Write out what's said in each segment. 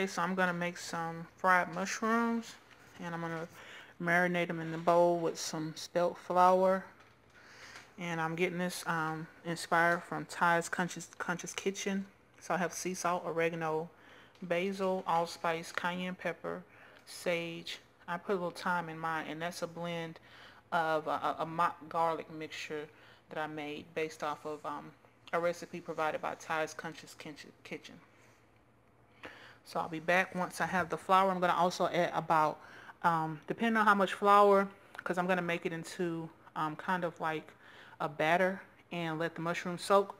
Okay, so I'm going to make some fried mushrooms and I'm going to marinate them in the bowl with some spelt flour. And I'm getting this um, inspired from Ty's Conscious, Conscious Kitchen. So I have sea salt, oregano, basil, allspice, cayenne pepper, sage. I put a little thyme in mine and that's a blend of a, a mock garlic mixture that I made based off of um, a recipe provided by Ty's Conscious Kitchen. So I'll be back once I have the flour. I'm going to also add about, um, depending on how much flour, because I'm going to make it into um, kind of like a batter and let the mushrooms soak.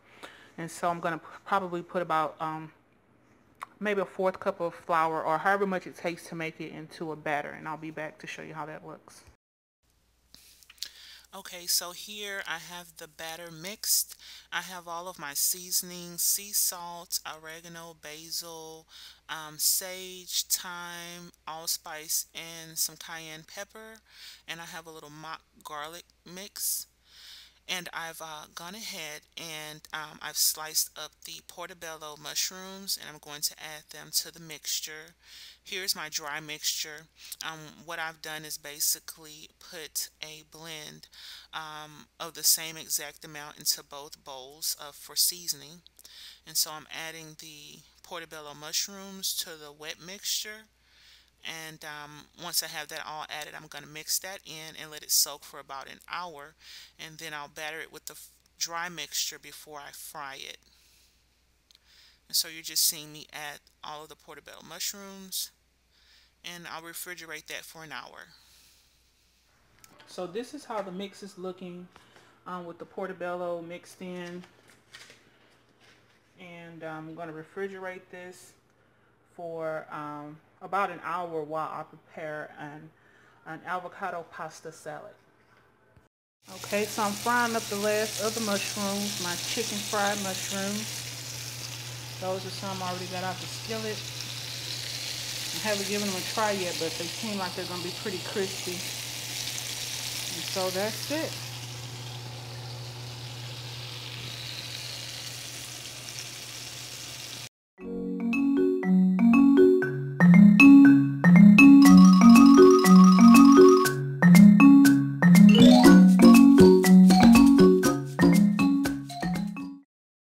And so I'm going to probably put about um, maybe a fourth cup of flour or however much it takes to make it into a batter. And I'll be back to show you how that looks. Okay, so here I have the batter mixed. I have all of my seasonings, sea salt, oregano, basil, um, sage, thyme, allspice, and some cayenne pepper. And I have a little mock garlic mix and I've uh, gone ahead and um, I've sliced up the portobello mushrooms and I'm going to add them to the mixture. Here's my dry mixture. Um, what I've done is basically put a blend um, of the same exact amount into both bowls of, for seasoning. And so I'm adding the portobello mushrooms to the wet mixture and um, once I have that all added I'm going to mix that in and let it soak for about an hour and then I'll batter it with the dry mixture before I fry it. And so you're just seeing me add all of the portobello mushrooms and I'll refrigerate that for an hour. So this is how the mix is looking um, with the portobello mixed in. And um, I'm going to refrigerate this for um, about an hour while I prepare an, an avocado pasta salad. Okay, so I'm frying up the last of the mushrooms, my chicken fried mushrooms. Those are some I already got out the skillet. I haven't given them a try yet, but they seem like they're going to be pretty crispy. And so that's it.